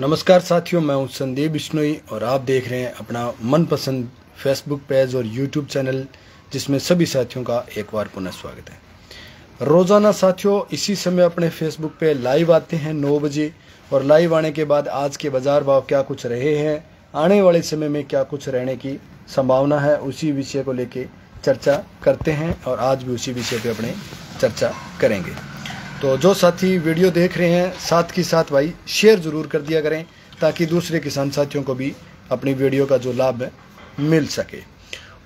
नमस्कार साथियों, मैं हूँ संदीप बिश्नोई और आप देख रहे हैं अपना मनपसंद फेसबुक पेज और यूट्यूब चैनल जिसमें सभी साथियों का एक बार पुनः स्वागत है। रोज़ाना साथियों, इसी समय अपने फेसबुक पे लाइव आते हैं नौ बजे और लाइव आने के बाद आज के बाज़ार भाव क्या कुछ रहे हैं, आने वाले समय में क्या कुछ रहने की संभावना है, उसी विषय को लेके चर्चा करते हैं और आज भी उसी विषय पे अपने चर्चा करेंगे। तो जो साथी वीडियो देख रहे हैं, साथ के साथ भाई शेयर ज़रूर कर दिया करें, ताकि दूसरे किसान साथियों को भी अपनी वीडियो का जो लाभ है, मिल सके।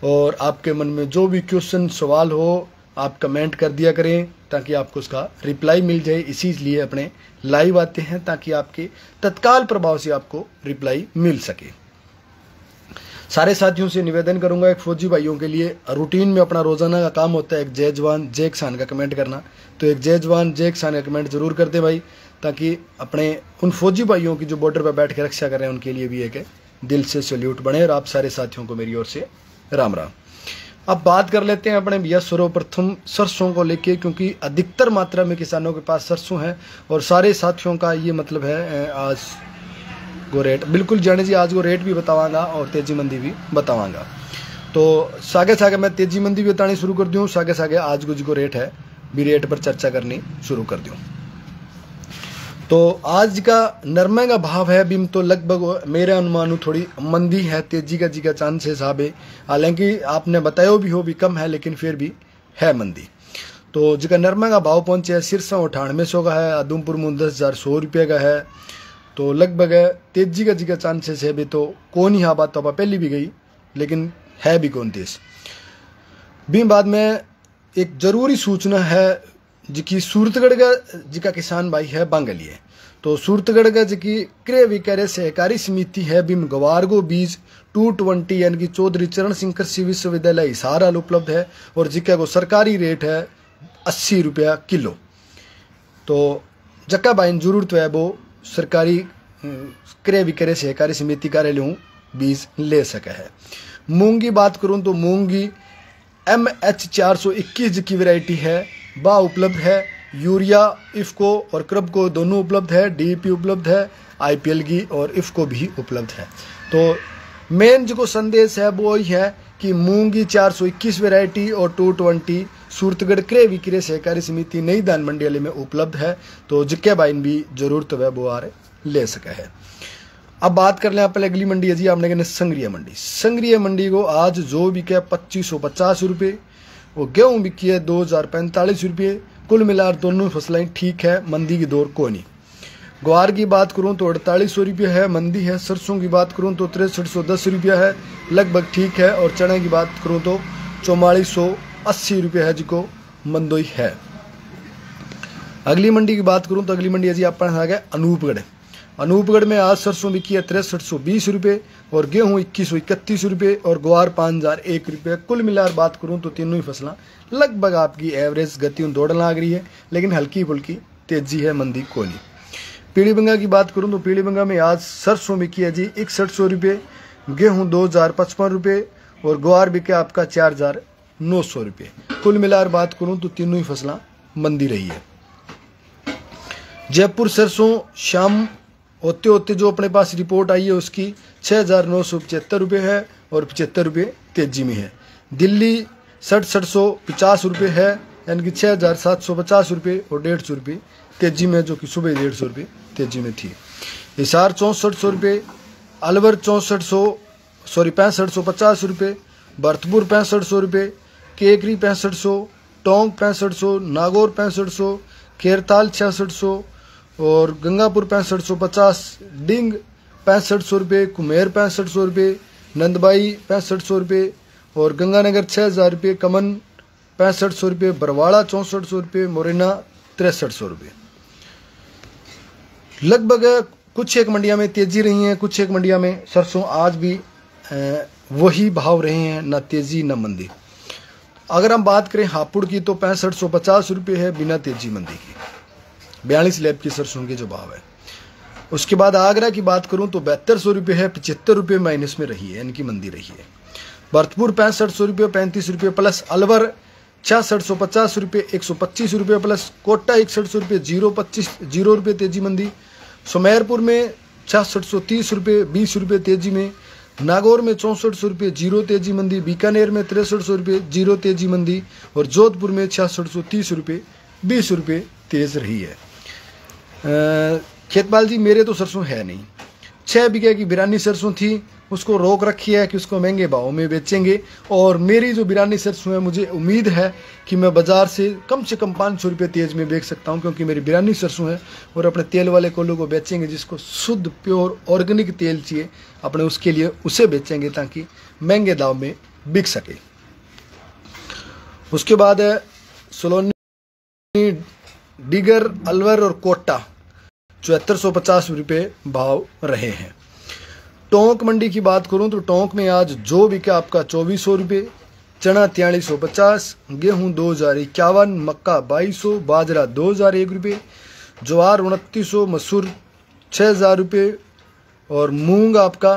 और आपके मन में जो भी क्वेश्चन सवाल हो, आप कमेंट कर दिया करें, ताकि आपको उसका रिप्लाई मिल जाए। इसीलिए अपने लाइव आते हैं, ताकि आपके तत्काल प्रभाव से आपको रिप्लाई मिल सके। सारे साथियों से निवेदन करूँगा एक फौजी भाइयों के लिए रूटीन में अपना रोज़ाना का काम होता है एक जय जवान, जय किसान का कमेंट करना। तो एक जय जवान, जय किसान का कमेंट ज़रूर करते भाई, ताकि अपने उन फौजी भाइयों की जो बॉर्डर पर बैठ के रक्षा कर रहे हैं उनके लिए भी एक दिल से सल्यूट बने और आप सारे साथियों को मेरी ओर से राम राम। अब बात कर लेते हैं अपने भैया सर्वप्रथम सरसों को लेके, क्योंकि अधिकतर मात्रा में किसानों के पास सरसों है, और सारे साथियों का ये मतलब है आज को रेट बिल्कुल जाने जी आज को रेट भी बतावांगा और तेज़ी मंदी भी बतावांगा। तो सागे सागे मैं तेज़ी मंदी भी बतानी शुरू कर दूँ, सागे सागे आज को जो रेट है, भी रेट पर चर्चा करनी शुरू कर दूँ। तो आज का नरमे का भाव है बिम तो लगभग मेरे अनुमान थोड़ी मंदी है, तेज़ी का जी का चांस है साहब हालाँकि आपने बताया भी हो भी कम है, लेकिन फिर भी है मंदी। तो जिका नरमे का भाव पहुँचे है, सिरसा अठानवे सौ का है, उधमपुर में दस हज़ार सौ रुपये का है तो लगभग तेज़ी का जी का चांसेस है भी तो कौन ही हाँ बात तो आप पहली भी गई, लेकिन है भी कौन देश भी बाद में एक ज़रूरी सूचना है जिकी सूरतगढ़ का जिका किसान भाई है बांगली है। तो सूरतगढ़ का जिकी क्रय विक्रय सहकारी समिति है बिम गवारगो बीज टू ट्वेंटी यानी कि चौधरी चरण सिंह कृषि विश्वविद्यालय हिसार उपलब्ध है और जिका को सरकारी रेट है अस्सी रुपया किलो। तो जक्का बाइन ज़रूरत है वो सरकारी क्रय विक्रय सहकारी समिति कार्यालयों बीज ले सके है। मूंग की बात करूँ तो मूंग एम एच चार सौ इक्कीस की वैरायटी है, बा उपलब्ध है, यूरिया, इफ़को और क्रब को दोनों उपलब्ध है डीपी उपलब्ध है आईपीएल की और इफ़को भी उपलब्ध है। तो मेन जो संदेश है वो ही है कि मूँगी चार सौ इक्कीस वेराइटी और टू ट्वेंटी सूरतगढ़ क्रय विक्रय सहकारी समिति नई दान मंडी में उपलब्ध है तो जिक्के बाइन भी ज़रूरत है, वो आ ले सका है। अब बात कर लें पहले अगली मंडी है जी आपने कहने संग्रिया मंडी। संग्रिया मंडी को आज जो बिके पच्चीस सौ पचास रुपये, वो गेहूँ बिकी है दो हज़ार पैंतालीस रुपये, कुल मिलाकर दोनों फ़सलें ठीक है, मंदी की दौर को नहीं। ग्वार की बात करूँ तो अड़तालीस सौ रुपया है, मंदी है, सरसों की बात करूँ तो तिरसठ सौ दस रुपया है, लगभग ठीक है, और चने की बात करूँ तो चौवालीस सौ अस्सी रुपये है जिको मंदोई है। अगली मंडी की बात करूँ तो अगली मंडी है जी आ गया अनूपगढ़। अनूपगढ़ में आज सरसों बिकी है तिरसठ सौ बीस रुपये, और गेहूँ इक्कीस सौ इकतीस रुपये, और ग्वार पाँच हज़ार एक रुपये। कुल मिलाकर बात करूँ तो तीनों ही फ़सलें लगभग आपकी एवरेज गति दौड़ लग रही है, लेकिन हल्की फुल्की तेज़ी है मंदी कोली पीली बंगा की बात करूँ तो पीली बंगा में आज सरसों बिकी है जी, इकसठ सौ रुपये, गेहूँ दो हज़ार पचपन रुपये और ग्वार बिके आपका चार हज़ार नौ सौ रुपये। कुल मिलाकर बात करूँ तो तीनों ही फ़सलें मंदी रही है। जयपुर सरसों, शाम होते होते जो अपने पास रिपोर्ट आई है उसकी छः हज़ार नौ सौ पचहत्तर रुपये है और पचहत्तर रुपये तेज़ी में है। दिल्ली सठ सठ सौ पचास रुपये है, यानी कि छः हज़ार सात सौ पचास रुपये और डेढ़ सौ रुपये तेज़ी में जो कि सुबह डेढ़ सौ रुपये। तेज़ी में थी हिसार चौंसठ सौ रुपये, अलवर चौंसठ सौ, सॉरी, पैंसठ सौ पचास रुपये, भरतपुर पैंसठ सौ रुपये, केकरी पैंसठ सौ, टोंक पैंसठ सौ, नागौर पैंसठ सौ, खेरताल छियासठ सौ, और गंगापुर पैंसठ सौ पचास, डिंग पैंसठ सौ रुपये कुमेर पैंसठ सौ रुपये, नंदबाई पैंसठ सौ रुपये, और गंगानगर छः हज़ार रुपये, कमन पैंसठ सौ रुपये, बरवाड़ा चौंसठ सौ रुपये, मोरेना तिरसठ सौ रुपये। लगभग कुछ एक मंडिया में तेज़ी रही है, कुछ एक मंडिया में सरसों आज भी वही भाव रहे हैं, न तेज़ी, न मंदी। अगर हम बात करें हापुड़ की तो पैंसठ सौ पचास रुपये है बिना तेज़ी मंदी की। बयालीस लैब की सरसों के जो भाव है। उसके बाद आगरा की बात करूँ तो बहत्तर सौ रुपये है, पचहत्तर रुपये माइनस में रही है इनकी मंदी रही है। भरतपुर पैंसठ सौ रुपये, पैंतीस रुपये प्लस, अलवर छियासठ सौ पचास रुपये, एक सौ पच्चीस रुपये प्लस, कोटा इकसठ सौ रुपये, ज़ीरो पच्चीस, ज़ीरो रुपये तेज़ी मंदी सुमेरपुर में छियासठ सौ तीस रुपये, बीस रुपये तेज़ी में। नागौर में चौंसठ सौ रुपये, ज़ीरो तेज़ी मंदी। बीकानेर में तिरसठ सौ रुपये, ज़ीरो तेज़ी मंदी। और जोधपुर में छियासठ सौ तीस रुपये, बीस रुपये तेज रही है। खेतपाल जी, मेरे तो सरसों है नहीं। छः बीघे की बिरानी सरसों थी। उसको रोक रखी है कि उसको महँगे भाव में बेचेंगे। और मेरी जो बिरानी सरसों है मुझे उम्मीद है कि मैं बाज़ार से कम से कम पाँच सौ रुपये तेज़ में बेच सकता हूँ, क्योंकि मेरी बिरानी सरसों है और अपने तेल वाले कोलों को बेचेंगे, जिसको शुद्ध, प्योर, ऑर्गेनिक तेल चाहिए, अपने उसके लिए उसे बेचेंगे ताकि महँगे दाम में बिक सके। उसके बाद है सोलोनी, डिगर, अलवर और कोटा, चौहत्तर सौ पचास रुपये भाव रहे हैं। टोंक मंडी की बात करूँ तो टोंक में आज जो बिका आपका चौबीस सौ रुपये चना तियालीस सौ पचास, गेहूँ दो हज़ार इक्यावन, मक्का बाईस सौ बाजरा दो हज़ार एक रुपये ज्वार उनतीस सौ, मसूर छः हज़ार रुपये और मूंग आपका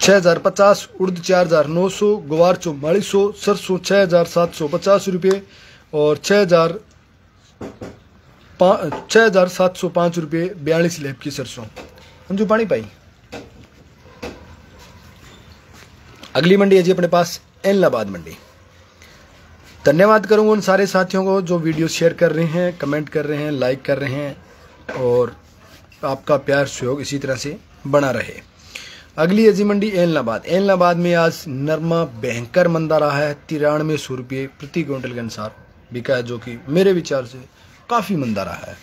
छः हज़ार पचास, उर्द चार हज़ार नौ सौ, ग्वार चौवालीस सौ, सरसों छः हज़ार सात सौ पचास रुपये और छः हज़ार छः हज़ार सात सौ पाँच रुपये बयालीस लेप की सरसों। अंजू पानी पाई। अगली मंडी है जी अपने पास एलनाबाद मंडी। धन्यवाद करूँगा उन सारे साथियों को जो वीडियो शेयर कर रहे हैं, कमेंट कर रहे हैं, लाइक कर रहे हैं, और आपका प्यार, सहयोग इसी तरह से बना रहे। अगली है जी मंडी एलनाबाद एलनाबाद में आज नरमा भयंकर मंदा रहा है, तिरानवे सौ रुपये प्रति क्विंटल के अनुसार। बिका है जो कि मेरे विचार से काफ़ी मंदा रहा है।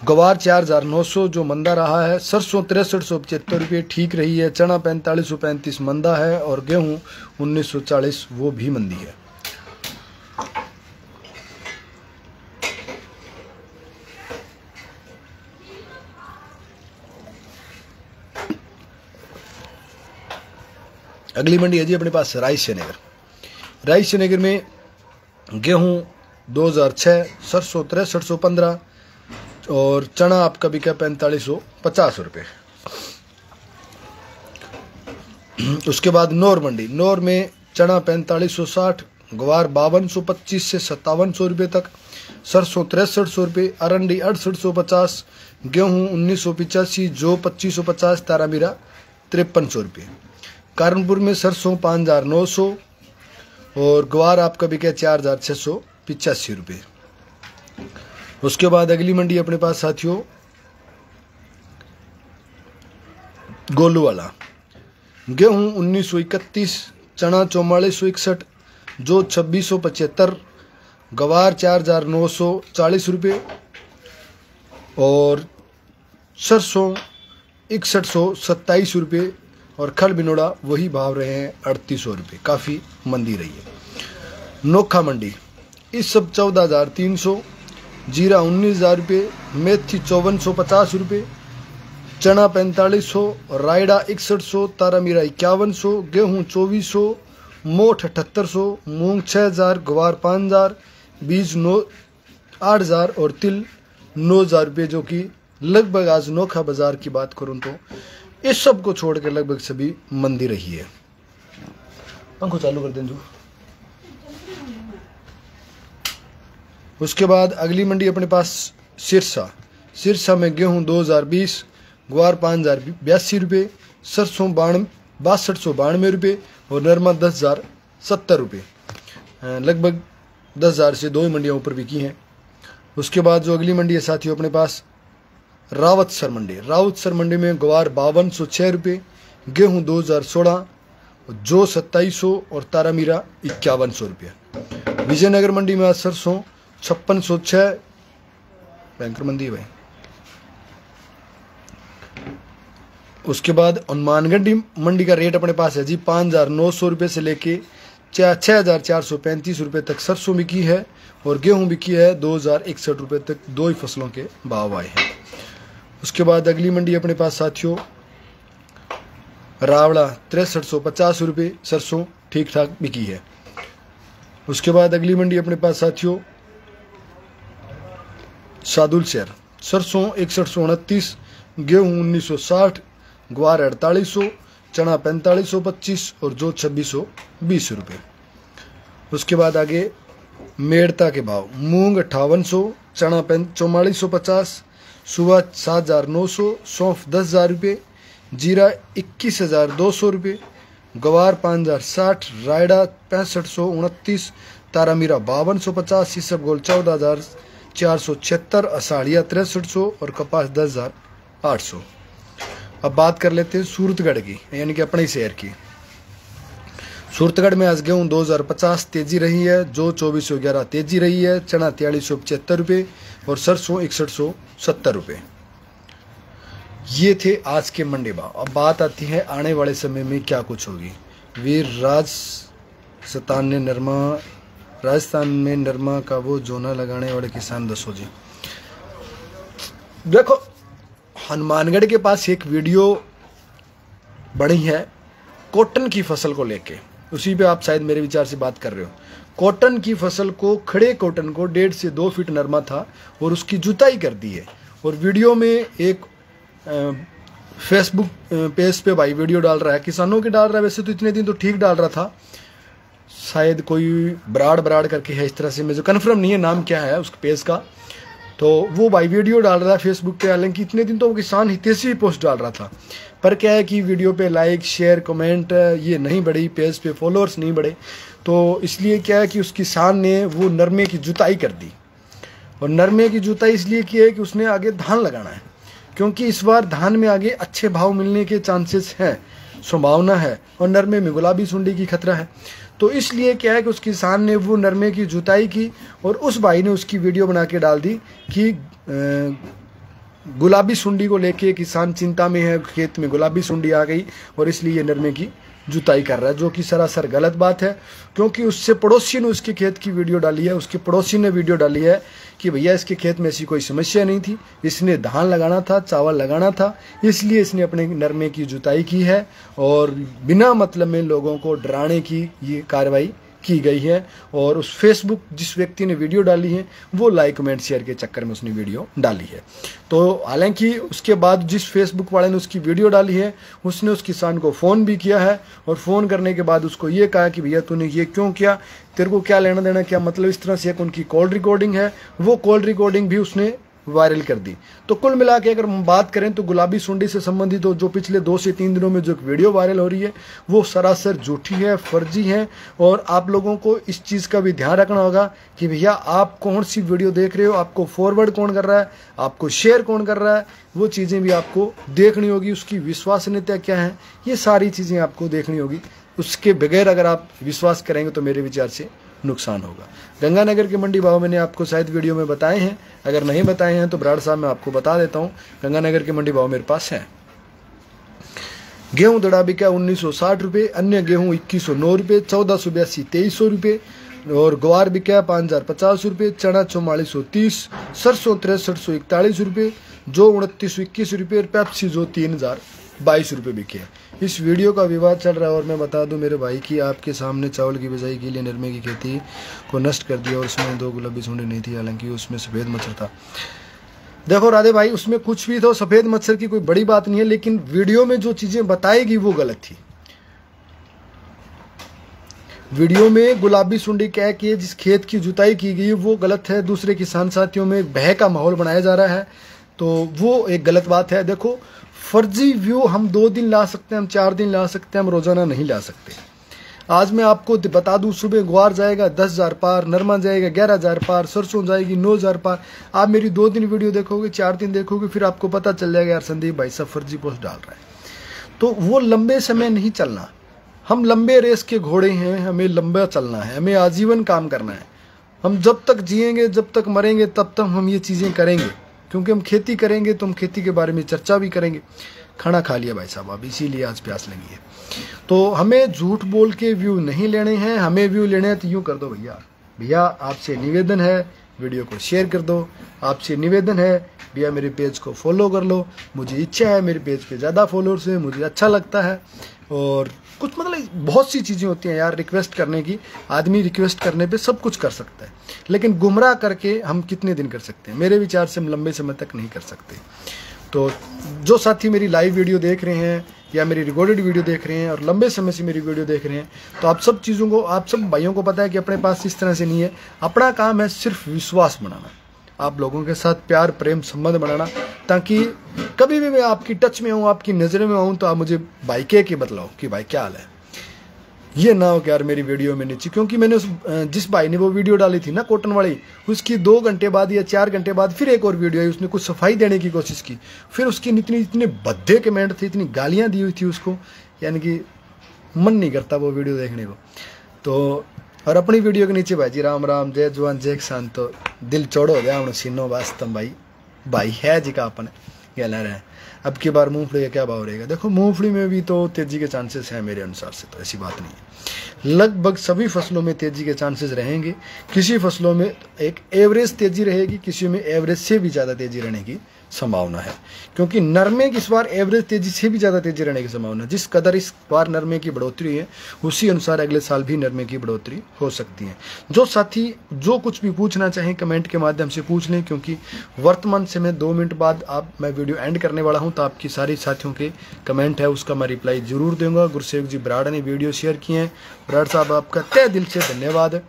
गवार चार हज़ार नौ सौ जो मंदा रहा है, सरसों तिरसठ सौ पचहत्तर रुपये ठीक रही है, चना पैंतालीस सौ पैंतीस मंदा है और गेहूँ उन्नीस सौ चालीस वो भी मंदी है। अगली मंडी है जी अपने पास रायस्य नगर रायस्य नगर में गेहूँ 2006 सरसों तिरसठ सौ पंद्रह, और चना आपका बिका पैंतालीस सौ, पचास रुपये उसके बाद नौर मंडी। नौर में चना पैंतालीस सौ साठ, ग्वार बावन सौ पच्चीस से सत्तावन सौ रुपये तक, सरसों तिरसठ सौ रुपये अरंडी अड़सठ सौ पचास, गेहूँ उन्नीस सौ पिचासी, जो पच्चीस सौ पचास, तारामीरा तिरपन सौ रुपये कारणपुर में सरसों पाँच हज़ार नौ सौ, और ग्वार आपका बिका चार हज़ार छः सौ पिचासी रुपये उसके बाद अगली मंडी अपने पास साथियों गोलू वाला गेहूँ उन्नीस सौ इकतीस, चना चौवालीस सौ इकसठ, जो छब्बीस सौ पचहत्तर, गवार चार हज़ार नौ सौ चालीस रुपये और सरसों इकसठ सौ सत्ताईस रुपये और खल बिनोड़ा वही भाव रहे हैं अड़तीस सौ रुपये काफ़ी मंदी रही है। नोखा मंडी। इस सब चौदह हज़ार तीन सौ, जीरा उन्नीस हज़ार रुपये, मेथी चौवन सौ पचास रुपये, चना पैंतालीस सौ, रायडा इकसठ सौ, तारामीरा इक्यावन सौ, गेहूँ चौबीस सौ, मोठ अठहत्तर सौ, मूंग छः हज़ार, गवार पाँच हज़ार, बीज नौ, आठ हज़ार और तिल नौ हज़ार रुपये, जो कि लगभग आज नोखा बाज़ार की बात करूँ तो इस सबको छोड़ के लगभग सभी मंदी रही है। पंखो चालू कर दें जो। उसके बाद अगली मंडी अपने पास सिरसा। सिरसा में गेहूँ 2020 ग्वार पाँच हज़ार बयासी रुपये सरसों बाण बासठ सौ बानवे रुपये और नरमा दस हज़ार सत्तर रुपये लगभग दस हज़ार से दो ही मंडियाँ ऊपर बिकी हैं। उसके बाद जो अगली मंडी है साथियों अपने पास, रावतसर मंडी। रावतसर मंडी में ग्वार बावन सौ छः रुपये गेहूँ दो हज़ार सोलह, जो सत्ताईस सौ और तारामीरा इक्यावन सौ रुपये विजयनगर मंडी में आज सरसों छप्पन सौ छः बैंकर मंदी भाई। उसके बाद हनुमानगढ़ मंडी का रेट अपने पास है जी, पाँच हज़ार नौ सौ रुपये से लेके छः हज़ार चार सौ पैंतीस रुपये तक सरसों बिकी है और गेहूँ बिकी है दो हज़ार इकसठ रुपये तक दो ही फ़सलों के भाव आए हैं। उसके बाद अगली मंडी अपने पास साथियों, रावड़ा तिरसठ सौ पचास रुपये सरसों ठीक ठाक बिकी है। उसके बाद अगली मंडी अपने पास साथियों सादुल शहर सरसों इकसठ सौ उनतीस, गेहूँ उन्नीस सौ साठ, ग्वार अड़तालीस सौ, चना पैंतालीस सौ पच्चीस और जो छब्बीस सौ बीस रुपये। उसके बाद आगे मेड़ता के भाव, मूंग अट्ठावन सौ, चना पैं चौवालीस सौ पचास सुबह सात हज़ार नौ सौ, सौंफ दस हज़ार रुपये, जीरा इक्कीस हज़ार दो सौ रुपये, गवार पाँच हज़ार साठ, रायडा पैंसठ सौ उनतीस तारा मीरा बावन सौ पचास सीसप गोल चौदह हज़ार चार सौ छिहत्तर, असाड़िया तिरसठ सौ और कपास दस हज़ार आठ सौ। अब बात कर लेते हैं सूरतगढ़ की, यानी कि अपने शहर की। सूरतगढ़ में आज गेहूँ दो हज़ार पचास तेज़ी रही है, जो चौबीस सौ ग्यारह तेज़ी रही है, चना तियालीस सौ पचहत्तर रुपये और सरसों इकसठ सौ सत्तर रुपये ये थे आज के मंडी भाव। अब बात आती है आने वाले समय में क्या कुछ होगी। वीर राज ने नरमा राजस्थान में नरमा का वो जोना लगाने वाले किसान दसो जी। देखो, हनुमानगढ़ के पास एक वीडियो बनी है, कॉटन की फ़सल को लेके। उसी पे आप शायद मेरे विचार से बात कर रहे हो। कॉटन की फ़सल को, खड़े कॉटन को डेढ़ से दो फीट नरमा था और उसकी जुताई कर दी है। और वीडियो में एक फेसबुक पेज पे भाई वीडियो डाल रहा है। किसानों के डाल रहा है, वैसे तो इतने दिन तो ठीक डाल रहा था शायद कोई बराड़ बराड़ करके है इस तरह से मुझे कन्फर्म नहीं है नाम क्या है उस पेज का। तो वो भाई वीडियो डाल रहा है फेसबुक पे, हालाँकि इतने दिन तो वो किसान हितेशी पोस्ट डाल रहा था। पर क्या है कि वीडियो पे लाइक शेयर कमेंट ये नहीं बढ़ी पेज पे फॉलोअर्स नहीं बढ़े। तो इसलिए क्या है कि उस किसान ने वो नरमे की जुताई कर दी। और नरमे की जुताई इसलिए की है कि उसने आगे धान लगाना है। क्योंकि इस बार धान में आगे अच्छे भाव मिलने के चांसेस हैं, संभावना है। और नरमे में गुलाबी सुंडी की खतरा है। तो इसलिए क्या है कि उस किसान ने वो नरमे की जुताई की और उस भाई ने उसकी वीडियो बना के डाल दी कि गुलाबी सुंडी को लेके किसान चिंता में है, खेत में गुलाबी सुंडी आ गई और इसलिए ये नरमे की जुताई कर रहा है, जो कि सरासर गलत बात है, क्योंकि उससे पड़ोसी ने उसके खेत की वीडियो डाली है, उसके पड़ोसी ने वीडियो डाली है कि भैया इसके खेत में ऐसी कोई समस्या नहीं थी, इसने धान लगाना था, चावल लगाना था, इसलिए इसने अपने नरमे की जुताई की है, और बिना मतलब में लोगों को डराने की ये कार्रवाई की गई है और उस फेसबुक जिस व्यक्ति ने वीडियो डाली है, वो लाइक कमेंट शेयर के चक्कर में उसने वीडियो डाली है। तो हालाँकि उसके बाद जिस फेसबुक वाले ने उसकी वीडियो डाली है, उसने उस किसान को फ़ोन भी किया है और फ़ोन करने के बाद उसको ये कहा कि भैया तूने ये क्यों किया? तेरे को क्या लेना देना, क्या मतलब इस तरह से एक उनकी कॉल रिकॉर्डिंग है? वो कॉल रिकॉर्डिंग भी उसने वायरल कर दी। तो कुल मिला के अगर हम बात करें तो गुलाबी सुंडी से संबंधित जो पिछले दो से तीन दिनों में जो वीडियो वायरल हो रही है, वो सरासर झूठी है, फर्जी है और आप लोगों को इस चीज़ का भी ध्यान रखना होगा कि भैया आप कौन सी वीडियो देख रहे हो, आपको फॉरवर्ड कौन कर रहा है, आपको शेयर कौन कर रहा है, वो चीज़ें भी आपको देखनी होगी, उसकी विश्वसनीयता क्या है, ये सारी चीज़ें आपको देखनी होगी। उसके बगैर अगर आप विश्वास करेंगे तो मेरे विचार से नुकसान होगा। गंगानगर के मंडी भाव मैंने आपको शायद वीडियो में बताए हैं। अगर नहीं बताए हैं तो बराड़ साहब मैं आपको बता देता हूँ। गंगानगर के मंडी भाव मेरे पास है। गेहूँ दड़ा बिका उन्नीस सौ अन्य गेहूँ इक्कीस सौ नौ रुपये, चौदह सौ बयासी, तेईस सौ रुपये, और ग्वार बिका पाँच हज़ार पचास रुपये, चना चौवालीस सौ तीस, सरसों तिरसठ सौ इकतालीस रुपये, जो उनतीस सौ इक्कीस रुपये, और पैप्सी जो तीन हज़ार बाईस रुपये बिके इस वीडियो का विवाद चल रहा है और मैं बता दूँ, मेरे भाई की आपके सामने चावल की बिजाई के लिए नरमे की खेती को नष्ट कर दिया और उसमें दो गुलाबी सूंडी नहीं थी, हालाँकि उसमें सफ़ेद मच्छर था। देखो राधे भाई, उसमें कुछ भी तो सफ़ेद मच्छर की कोई बड़ी बात नहीं है, लेकिन वीडियो में जो चीज़ें बताएगी वो गलत थी। वीडियो में गुलाबी सुंडी कह के जिस खेत की जुताई की गई, वो गलत है। दूसरे किसान साथियों में भय का माहौल बनाया जा रहा है। तो वो एक गलत बात है। देखो फर्जी व्यू हम दो दिन ला सकते हैं, हम चार दिन ला सकते हैं, हम रोज़ाना नहीं ला सकते। आज मैं आपको बता दूँ, सुबह ग्वार जाएगा, दस हज़ार पार, नरमा जाएगा, ग्यारह हज़ार पार, सरसों जाएगी, नौ हज़ार पार। आप मेरी दो दिन वीडियो देखोगे, चार दिन देखोगे, फिर आपको पता चल जाएगा, यार संदीप भाई सब फर्जी पोस्ट डाल रहा है। तो वो लंबे समय नहीं चलना। हम लंबे रेस के घोड़े हैं, हमें लंबा चलना है, हमें आजीवन काम करना है। हम जब तक जिएँगे, जब तक मरेंगे, तब तक हम ये चीज़ें करेंगे। क्योंकि हम खेती करेंगे तो हम खेती के बारे में चर्चा भी करेंगे। खाना खा लिया भाई साहब, अब इसीलिए आज प्यास लगी है। तो हमें झूठ बोल के व्यू नहीं लेने हैं, हमें व्यू लेने हैं तो यूँ कर दो भैया। भैया, आपसे निवेदन है वीडियो को शेयर कर दो। आपसे निवेदन है, भैया, मेरे पेज को फॉलो कर लो। मुझे इच्छा है, मेरे पेज पे ज़्यादा फॉलोअर्स हैं, मुझे अच्छा लगता है। और कुछ मतलब बहुत सी चीज़ें होती हैं यार रिक्वेस्ट करने की। आदमी रिक्वेस्ट करने पे सब कुछ कर सकता है। लेकिन गुमराह करके हम कितने दिन कर सकते हैं? मेरे विचार से हम लंबे समय तक नहीं कर सकते। तो जो साथी मेरी लाइव वीडियो देख रहे हैं या मेरी रिकॉर्डेड वीडियो देख रहे हैं और लंबे समय से मेरी वीडियो देख रहे हैं तो आप सब चीज़ों को, आप सब भाइयों को पता है कि अपने पास इस तरह से नहीं है। अपना काम है सिर्फ़ विश्वास बनाना। आप लोगों के साथ प्यार, प्रेम, संबंध बनाना, ताकि कभी भी मैं आपकी टच में हूँ, आपकी नज़र में आऊँ तो आप मुझे भाई के के बतलाओ कि भाई क्या हाल है। ये ना हो कि यार मेरी वीडियो में नीचे, क्योंकि मैंने उस जिस भाई ने वो वीडियो डाली थी ना, कॉटन वाली, उसकी दो घंटे बाद या चार घंटे बाद फिर एक और वीडियो आई, उसने कुछ सफ़ाई देने की कोशिश की। फिर उसकी इतनी, इतने भद्दे कमेंट थे, इतनी गालियाँ दी हुई थी उसको, यानी कि मन नहीं करता वो वीडियो देखने को। तो और अपनी वीडियो के नीचे भाई जी राम राम, जय जवान, जय किसान। तो दिल चौड़ो हो गया हम सीनो वास्तव भाई। भाई है जी का अपन गहला रहे हैं। अब की बार मूंगफली का क्या भाव रहेगा? देखो, मूंगफली में भी तो तेज़ी के चांसेस हैं मेरे अनुसार से तो ऐसी बात नहीं है। लगभग सभी फ़सलों में तेज़ी के चांसेस रहेंगे। किसी फ़सलों में एक एवरेज तेज़ी रहेगी, किसी में एवरेज से भी ज़्यादा तेज़ी रहने की संभावना है। क्योंकि नरमे की इस बार एवरेज तेज़ी से भी ज़्यादा तेज़ी रहने की संभावना जिस कदर इस बार नरमे की बढ़ोतरी है, उसी अनुसार अगले साल भी नरमे की बढ़ोतरी हो सकती है। जो साथी, जो कुछ भी पूछना चाहें कमेंट के माध्यम से पूछ लें, क्योंकि वर्तमान समय दो मिनट बाद आप, मैं वीडियो एंड करने वाला हूँ तो आपकी सारी साथियों के कमेंट है, उसका मैं रिप्लाई ज़रूर दूँगा। गुरसेवक जी बराड़ ने वीडियो शेयर किए हैं। बराड़ साहब, आपका तय दिल से धन्यवाद।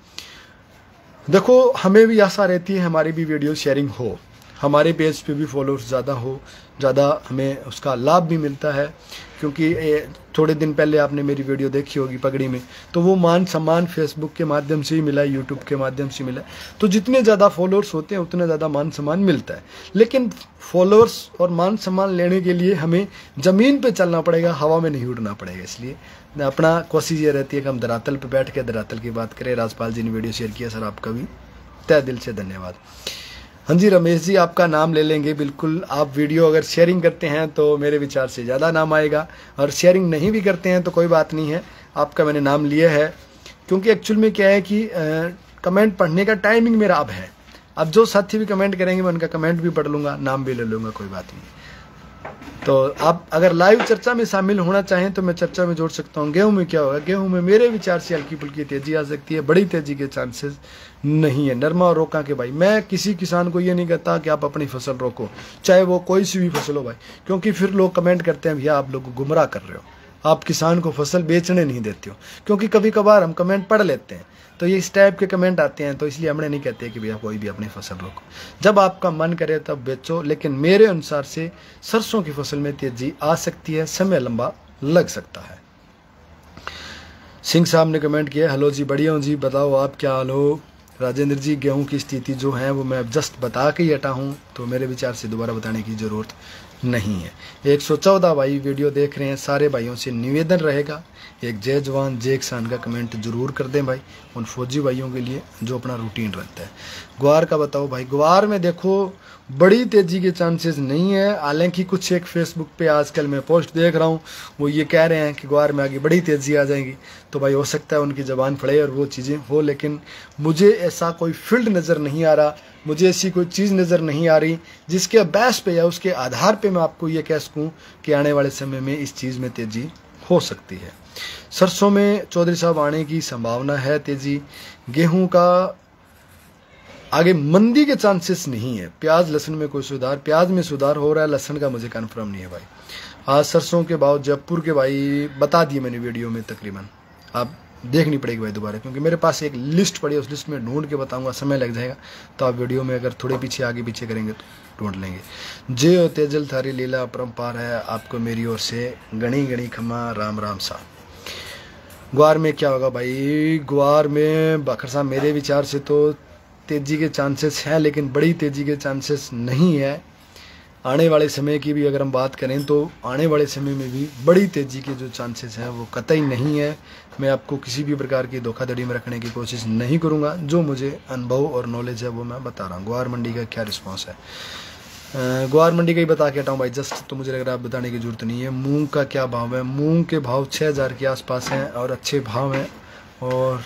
देखो, हमें भी आशा रहती है, हमारी भी वीडियो शेयरिंग हो। हमारे पेज पे भी फॉलोअर्स ज़्यादा हो, ज़्यादा हमें उसका लाभ भी मिलता है, क्योंकि थोड़े दिन पहले आपने मेरी वीडियो देखी होगी पगड़ी में तो वो मान सम्मान फेसबुक के माध्यम से ही मिला यूट्यूब के माध्यम से मिला तो जितने ज़्यादा फॉलोअर्स होते हैं, उतना ज़्यादा मान सम्मान मिलता है। लेकिन फॉलोअर्स और मान सम्मान लेने के लिए हमें ज़मीन पर चलना पड़ेगा, हवा में नहीं उड़ना पड़ेगा, इसलिए अपना कोशिश ये रहती है कि हम धरातल पर बैठ के, धरातल की बात करें। राजपाल जी ने वीडियो शेयर किया, सर आपका भी तय दिल से धन्यवाद। हाँ जी रमेश जी आपका नाम ले लेंगे बिल्कुल। आप वीडियो अगर शेयरिंग करते हैं तो मेरे विचार से ज़्यादा नाम आएगा। और शेयरिंग नहीं भी करते हैं तो कोई बात नहीं है। आपका मैंने नाम लिया है। क्योंकि एक्चुअल में क्या है कि आ, कमेंट पढ़ने का टाइमिंग मेरा अब है। अब जो साथी भी कमेंट करेंगे मैं उनका कमेंट भी पढ़ लूँगा नाम भी ले लूँगा कोई बात नहीं। तो आप अगर लाइव चर्चा में शामिल होना चाहें तो मैं चर्चा में जोड़ सकता हूँ। गेहूँ में क्या होगा? गेहूँ में मेरे विचार से हल्की फुल्की तेज़ी आ सकती है। बड़ी तेज़ी के चांसेस नहीं है। नरमा और रोका के भाई, मैं किसी किसान को ये नहीं कहता कि आप अपनी फ़सल रोको, चाहे वो कोई सी भी फ़सल हो भाई, क्योंकि फिर लोग कमेंट करते हैं, भैया आप लोग गुमराह कर रहे हो। आप किसान को फ़सल बेचने नहीं देते हो। क्योंकि कभी कभार हम कमेंट पढ़ लेते हैं। तो ये इस टाइप के कमेंट आते हैं तो इसलिए हमने नहीं कहते कि भैया कोई भी अपनी फ़सल रोको। जब आपका मन करे तब बेचो, लेकिन मेरे अनुसार से सरसों की फ़सल में तेज़ी आ सकती है, समय लंबा लग सकता है। सिंह साहब ने कमेंट किया, हेलो जी, बढ़िया हूँ जी, बताओ आप क्या हाल हो? राजेंद्र जी, गेहूँ की स्थिति जो है, वो मैं जस्ट बता के ही हटा हूँ तो मेरे विचार से दोबारा बताने की ज़रूरत नहीं है। एक सौ चौदह भाई वीडियो देख रहे हैं, सारे भाइयों से निवेदन रहेगा। एक जय जवान, जय किसान का कमेंट ज़रूर कर दें भाई, उन फौजी भाइयों के लिए जो अपना रूटीन रखता है। ग्वार का बताओ भाई, ग्वार में देखो बड़ी तेज़ी के चांसेस नहीं है। हालाँकि कुछ एक फेसबुक पे आजकल मैं पोस्ट देख रहा हूँ, वो ये कह रहे हैं कि ग्वार में आगे बड़ी तेज़ी आ जाएगी। तो भाई, हो सकता है उनकी जबान फड़े और वो चीज़ें हो, लेकिन मुझे ऐसा कोई फ़ील्ड नज़र नहीं आ रहा, मुझे ऐसी कोई चीज़ नज़र नहीं आ रही जिसके बेस पे या उसके आधार पे मैं आपको ये कह सकूँ कि आने वाले समय में इस चीज़ में तेज़ी हो सकती है। सरसों में चौधरी साहब आने की संभावना है तेज़ी। गेहूँ का आगे मंदी के चांसेस नहीं है। प्याज लहसुन में कोई सुधार, प्याज में सुधार हो रहा है, लहसुन का मुझे कन्फर्म नहीं है भाई। आज सरसों के भाव जयपुर के भाई, बता दिए मैंने वीडियो में तकरीबन। आप देखनी पड़ेगी भाई दोबारा, क्योंकि मेरे पास एक लिस्ट पड़ी है, उस लिस्ट में ढूंढ के बताऊँगा, समय लग जाएगा। तो आप वीडियो में अगर थोड़े पीछे, आगे पीछे करेंगे तो ढूंढ लेंगे। जय तेजल, थारी लीला अपरम्पार है, आपको मेरी ओर से गणी गणी खमा राम राम सा। ग्वार में क्या होगा भाई? ग्वार में बखर साहब, मेरे विचार से तो तेज़ी के चांसेस हैं, लेकिन बड़ी तेज़ी के चांसेस नहीं है। आने वाले समय की भी अगर हम बात करें तो आने वाले समय में भी बड़ी तेज़ी के जो चांसेस हैं, वो कतई नहीं है। मैं आपको किसी भी प्रकार की धोखाधड़ी में रखने की कोशिश नहीं करूँगा। जो मुझे अनुभव और नॉलेज है, वो मैं बता रहा हूँ। ग्वार मंडी का क्या रिस्पॉन्स है? ग्वार मंडी का ही बता के हटाऊँ भाई। जस्ट तो मुझे लग रहा है बताने की ज़रूरत नहीं है। मूंग का क्या भाव है? मूंग के भाव छः हज़ार के आसपास हैं और अच्छे भाव हैं। और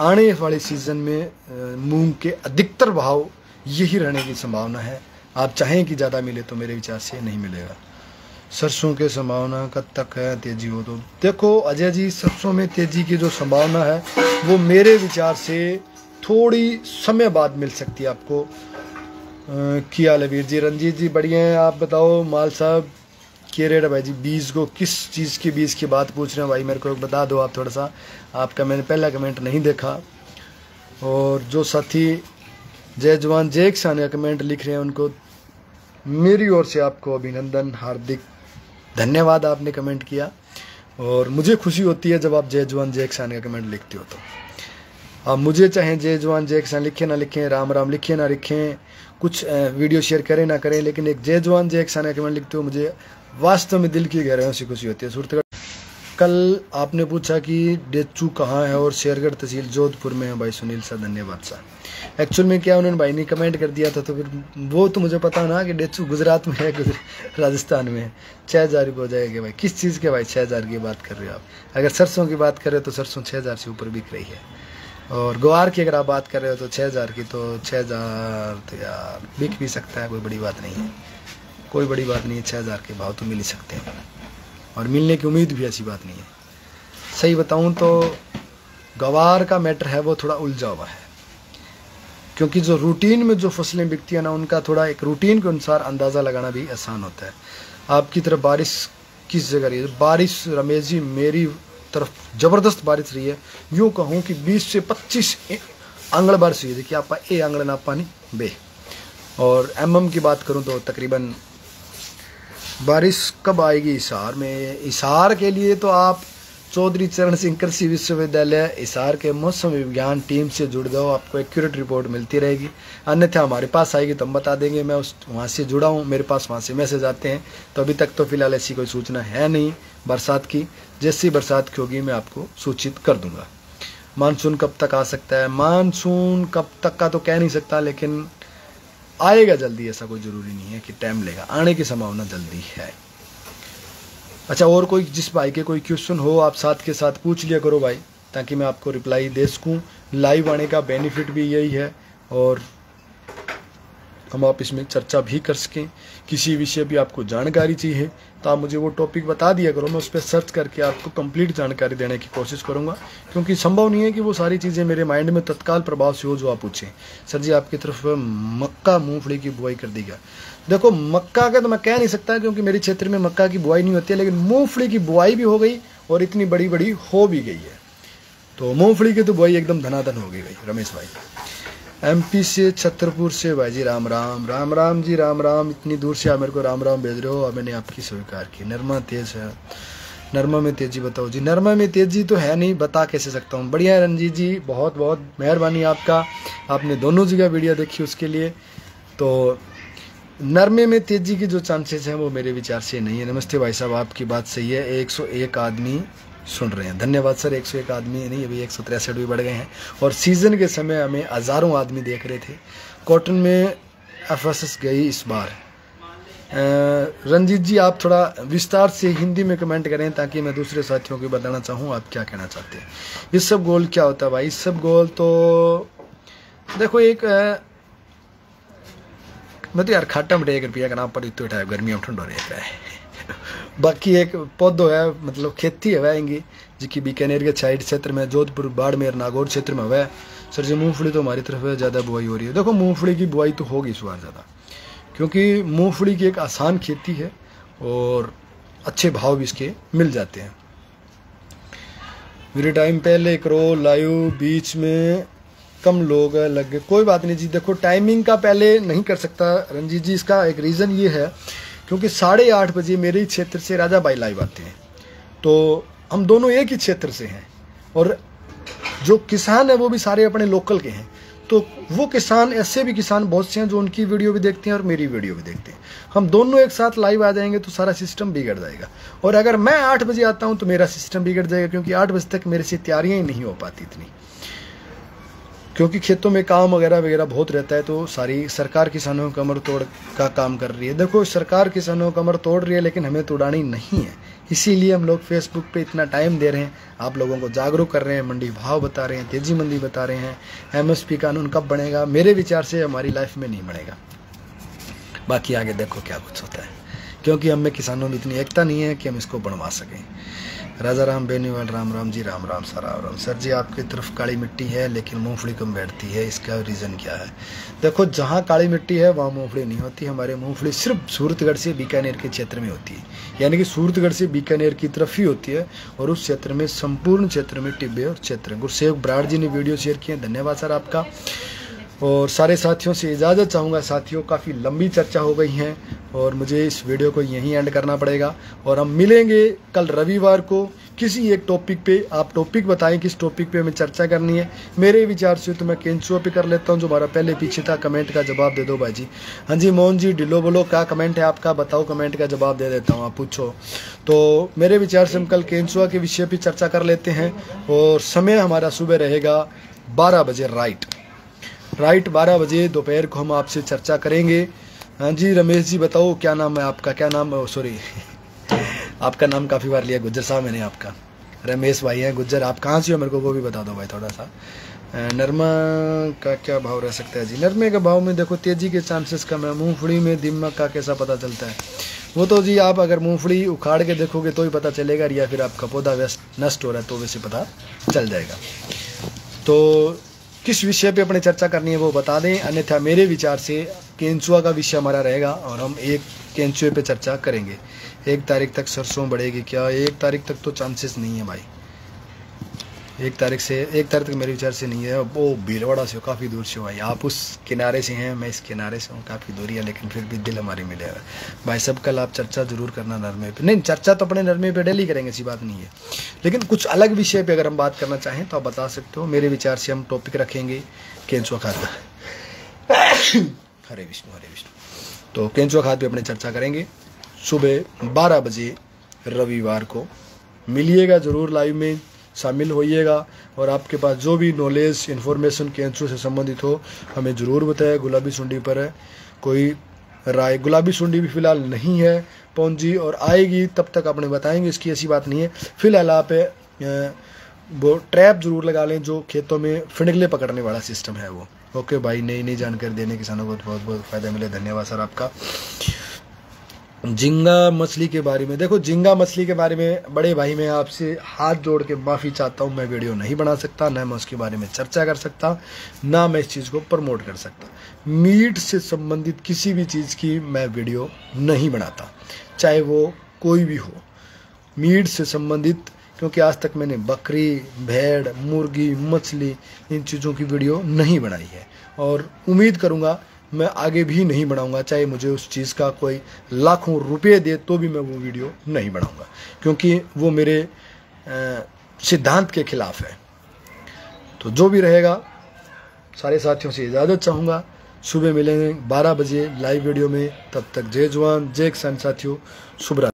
आने वाले सीज़न में मूंग के अधिकतर भाव यही रहने की संभावना है। आप चाहें कि ज़्यादा मिले तो मेरे विचार से नहीं मिलेगा। सरसों के संभावना कब तक है? तेज़ी हो तो। देखो, अजय जी, सरसों में तेज़ी की जो संभावना है, वो मेरे विचार से थोड़ी समय बाद मिल सकती है आपको। किया लवीर जी, रंजीत जी, बढ़िया हैं। आप बताओ, माल साहब के रेट है भाई जी? बीज को किस चीज़ के बीज की बात पूछ रहे हैं भाई? मेरे को बता दो आप थोड़ा सा। आपका मैंने पहला कमेंट नहीं देखा। और जो साथी जय जवान, जय किसान का कमेंट लिख रहे हैं उनको। मेरी ओर से आपको अभिनंदन, हार्दिक धन्यवाद आपने कमेंट किया। और मुझे खुशी होती है जब आप जय जवान, जय किसान का कमेंट लिखते हो तो। आप मुझे चाहे जय जवान, जय किसान लिखें, ना लिखें, राम राम लिखें, ना लिखें, कुछ वीडियो शेयर करें, ना करें, लेकिन एक जय जवान, जय किसान का कमेंट लिखते हो, मुझे वास्तव में दिल की गहराइयों से खुशी होती है। सूरत कल आपने पूछा कि डेचू कहाँ है और शेरगढ़ तहसील जोधपुर में है। भाई सुनील सर, धन्यवाद सर। एक्चुअल में क्या उन्होंने भाई ने कमेंट कर दिया था तो फिर वो तो मुझे पता ना कि डेचू गुजरात में है राजस्थान में है। छः हज़ार हो जाएगा भाई। किस चीज़ के भाई छः हज़ार की बात कर रहे हो आप? अगर सरसों की बात करें तो सरसों छः हज़ार से ऊपर बिक रही है। और ग्वार की अगर आप बात कर रहे हो तो छः हज़ार की तो छः हज़ार तो यार बिक भी सकता है, कोई बड़ी बात नहीं है। कोई बड़ी बात नहीं है छः हज़ार के भाव तो मिल ही सकते हैं। और मिलने की उम्मीद भी ऐसी बात नहीं है। सही बताऊँ तो गवार का मैटर है, वो थोड़ा उलझा हुआ है। क्योंकि जो रूटीन में जो फ़सलें बिकती हैं ना, उनका थोड़ा एक रूटीन के अनुसार अंदाज़ा लगाना भी आसान होता है। आपकी तरफ़ बारिश किस जगह रही है? बारिश रमेश जी, मेरी तरफ़ ज़बरदस्त बारिश रही है। यूँ कहूँ कि 20 से 25 आंगड़ बारिश हुई है। कि आप ए आंगड़ ना पानी बे। और एम की बात करूँ तो तकरीबन बारिश कब आएगी? इसार में। इसार के लिए तो आप चौधरी चरण सिंह कृषि विश्वविद्यालय इसार के मौसम विज्ञान टीम से जुड़ जाओ, आपको एक्यूरेट रिपोर्ट मिलती रहेगी। अन्यथा हमारे पास आएगी तो हम बता देंगे, मैं उस, वहाँ से जुड़ा हूँ, मेरे पास वहाँ से मैसेज आते हैं। तो अभी तक तो फ़िलहाल ऐसी कोई सूचना है नहीं बरसात की। जैसी बरसात की होगी, मैं आपको सूचित कर दूँगा। मानसून कब तक आ सकता है? मानसून कब तक का तो कह नहीं सकता, लेकिन आएगा जल्दी, ऐसा कोई ज़रूरी नहीं है कि टाइम लेगा। आने की संभावना जल्दी है। अच्छा और कोई जिस भाई के कोई क्वेश्चन हो, आप साथ के साथ पूछ लिया करो भाई, ताकि मैं आपको रिप्लाई दे सकूँ। लाइव आने का बेनिफिट भी यही है, और हम आप इसमें चर्चा भी कर सकें। किसी विषय भी आपको जानकारी चाहिए तो आप मुझे वो टॉपिक बता दिया करो। मैं उस पर सर्च करके आपको कंप्लीट जानकारी देने की कोशिश करूँगा, क्योंकि संभव नहीं है कि वो सारी चीज़ें मेरे माइंड में तत्काल प्रभाव से हो जो आप पूछें। सर जी, आपकी तरफ़ मक्का मूंगफली की बुआई कर दी देखो, मक्का का तो मैं कह नहीं सकता, क्योंकि मेरे क्षेत्र में मक्का की बुआई नहीं होती है, लेकिन मूँगफली की बुआई भी हो गई और इतनी बड़ी बड़ी हो भी गई है। तो मूँगफली की तो बुआई एकदम धनाधन हो गई भाई, रमेश भाई। एमपी से छतरपुर से भाई जी राम राम राम राम जी, राम राम। इतनी दूर से आप मेरे को राम राम भेज रहे हो और मैंने आपकी स्वीकार की। नरमा तेज है। नरमा में तेज़ी बताओ जी। नरमा में तेज़ी तो है नहीं, बता कैसे सकता हूँ? बढ़िया रंजीत जी, बहुत बहुत मेहरबानी आपका। आपने दोनों जगह वीडियो देखी उसके लिए। तो नरमे में तेज़ी की जो चांसेस हैं, वो मेरे विचार से नहीं है। नमस्ते भाई साहब, आपकी बात सही है। 101 आदमी सुन रहे हैं। धन्यवाद, सर। एक सौ एक आदमी, नहीं, अभी एक सौ तिरसठ भी बढ़ गए हैं। और सीज़न के समय हमें हज़ारों आदमी देख रहे थे। कॉटन में एफ़ गई इस बार। रंजीत जी, आप थोड़ा विस्तार से हिंदी में कमेंट करें ताकि मैं दूसरे साथियों को बताना चाहूँ, आप क्या कहना चाहते हैं? इस सब गोल क्या होता है भाई? इस सब गोल तो देखो, एक मैं तो यार खाटा मटे एक रुपया का नाम पर इतना गर्मियों में ठंडो रहता है। बाकी एक पौधो है मतलब खेती है वह जी बीकानेर के साइड क्षेत्र में, जोधपुर, बाड़मेर, नागौर क्षेत्र में हुआ है सर जी, मूंगफली तो हमारी तरफ़ ज़्यादा बुआई हो रही है। देखो, मूंगफली की बुआई तो होगी इस बार ज़्यादा, क्योंकि मूंगफली की एक आसान खेती है और अच्छे भाव भी इसके मिल जाते हैं। मेरे टाइम पहले करो लाइव बीच में कम लोग लग गए। कोई बात नहीं जी, देखो टाइमिंग का पहले नहीं कर सकता, रंजीत जी, इसका एक रीज़न ये है क्योंकि साढ़े आठ बजे मेरे ही क्षेत्र से राजा भाई लाइव आते हैं। तो हम दोनों एक ही क्षेत्र से हैं। और जो किसान है, वो भी सारे अपने लोकल के हैं। तो वो किसान, ऐसे भी किसान बहुत से हैं जो उनकी वीडियो भी देखते हैं और मेरी वीडियो भी देखते हैं। हम दोनों एक साथ लाइव आ जाएँगे तो सारा सिस्टम बिगड़ जाएगा। और अगर मैं आठ बजे आता हूँ तो मेरा सिस्टम बिगड़ जाएगा, क्योंकि आठ बजे तक मेरे से तैयारियाँ ही नहीं हो पाती इतनी। क्योंकि खेतों में काम वगैरह वगैरह बहुत रहता है तो सारी सरकार किसानों को कमर तोड़ का काम कर रही है। देखो, सरकार किसानों को कमर तोड़ रही है, लेकिन हमें तोड़ानी नहीं है। इसीलिए हम लोग फेसबुक पे इतना टाइम दे रहे हैं। आप लोगों को जागरूक कर रहे हैं, मंडी भाव बता रहे हैं, तेज़ी मंदी बता रहे हैं। एमएसपी कानून कब बनेगा? मेरे विचार से हमारी लाइफ में नहीं बनेगा। बाकी आगे देखो क्या कुछ होता है। क्योंकि हम में किसानों में इतनी एकता नहीं है कि हम इसको बनवा सकें। राजा राम बेनीवाल, राम राम जी, राम राम सर राम। राम सर जी, आपकी तरफ़ काली मिट्टी है, लेकिन मूंगफली कम बैठती है। इसका रीज़न क्या है? देखो, जहाँ काली मिट्टी है, वहाँ मूंगफली नहीं होती। हमारे मूंगफली सिर्फ़ सूरतगढ़ से बीकानेर के क्षेत्र में होती है। यानी कि सूरतगढ़ से बीकानेर की तरफ़ ही होती है और उस क्षेत्र में, संपूर्ण क्षेत्र में टिब्बे और क्षेत्र गुरसेवक ब्राड़ जी ने वीडियो शेयर किए धन्यवाद सर आपका। और सारे साथियों से इजाज़त चाहूँगा। साथियों, काफ़ी लंबी चर्चा हो गई हैं और मुझे इस वीडियो को यहीं एंड करना पड़ेगा। और हम मिलेंगे कल रविवार को किसी एक टॉपिक पे। आप टॉपिक बताएँ, किस टॉपिक पे हमें चर्चा करनी है। मेरे विचार से तो मैं कैंसुआ पे कर लेता हूँ, जो हमारा पहले पीछे था। कमेंट का जवाब दे दो भाई जी हाँ जी, मोहन जी ढिलो बोलो, क्या कमेंट है आपका? बताओ कमेंट का जवाब दे देता हूँ, आप पूछो। तो मेरे विचार से हम कल कैंसुआ के विषय पर चर्चा कर लेते हैं और समय हमारा सुबह रहेगा बारह बजे राइट। राइट बारह बजे दोपहर को हम आपसे चर्चा करेंगे। हाँ जी, रमेश जी बताओ, क्या नाम है आपका? क्या नाम? सॉरी आपका नाम काफ़ी बार लिया, गुज्जर साहब मैंने आपका। रमेश भाई हैं, गुज्जर, आप कहाँ से हो? मेरे को वो भी बता दो भाई थोड़ा सा। नरमा का क्या भाव रह सकता है जी? नरमे के भाव में देखो, तेज़ी के चांसेस कम है। मूंगफली में दिमाग का कैसा पता चलता है? वो तो जी, आप अगर मूंगफली उखाड़ के देखोगे तो ही पता चलेगा, या फिर आपका पौधा व्यस्त, नष्ट हो रहा है तो वैसे पता चल जाएगा। तो किस विषय पे अपने चर्चा करनी है वो बता दें। अन्यथा मेरे विचार से केंचुआ का विषय हमारा रहेगा और हम एक केंचुए पे चर्चा करेंगे। एक तारीख तक सरसों बढ़ेगी। क्या एक तारीख तक तो चांसेस नहीं है भाई। एक तारीख से, एक तारीख तक मेरे विचार से नहीं है। वो भीलवाड़ा से हो, काफ़ी दूर से हो भाई। आप उस किनारे से हैं, मैं इस किनारे से हूँ, काफ़ी दूरी है, लेकिन फिर भी दिल हमारी मिलेगा भाई, सब कल आप चर्चा ज़रूर करना नरमे पे। नहीं, चर्चा तो अपने नरमे पे, डेली करेंगे, ऐसी बात नहीं है। लेकिन कुछ अलग विषय पर अगर हम बात करना चाहें तो आप बता सकते हो, मेरे विचार से हम टॉपिक रखेंगे केंचुआ खाद हरे विष्णु हरे विष्णु। तो केंचुआ खाद पर अपने चर्चा करेंगे। सुबह बारह बजे रविवार को मिलिएगा ज़रूर लाइव में। शामिल होइएगा और आपके पास जो भी नॉलेज इन्फॉर्मेशन कैंसर से संबंधित हो, हमें ज़रूर बताएँ। गुलाबी सुंडी पर है। कोई राय गुलाबी सुंडी भी फ़िलहाल नहीं है पहुँची और आएगी, तब तक अपने बताएँगे, इसकी ऐसी बात नहीं है। फ़िलहाल आप वो ट्रैप ज़रूर लगा लें, जो खेतों में फिनगले पकड़ने वाला सिस्टम है वो। ओके भाई नई नई जानकारी देने किसानों को बहुत बहुत फ़ायदा मिले। धन्यवाद, सर, आपका। झिंगा मछली के बारे में। देखो झिंगा मछली के बारे में बड़े भाई, मैं आपसे हाथ जोड़ के माफ़ी चाहता हूँ, मैं वीडियो नहीं बना सकता, ना मैं उसके बारे में चर्चा कर सकता, ना मैं इस चीज़ को प्रमोट कर सकता। मीट से संबंधित किसी भी चीज़ की मैं वीडियो नहीं बनाता, चाहे वो कोई भी हो। मीट से संबंधित, क्योंकि आज तक मैंने बकरी, भेड़, मुर्गी, मछली इन चीज़ों की वीडियो नहीं बनाई है। और उम्मीद करूँगा मैं आगे भी नहीं बनाऊँगा चाहे मुझे उस चीज़ का कोई लाखों रुपये दे तो भी मैं वो वीडियो नहीं बनाऊँगा क्योंकि वो मेरे सिद्धांत के खिलाफ है। तो जो भी रहेगा, सारे साथियों से इजाज़त चाहूँगा। सुबह मिलेंगे 12 बजे लाइव वीडियो में। तब तक जय जवान, जय किसान साथियों, शुभ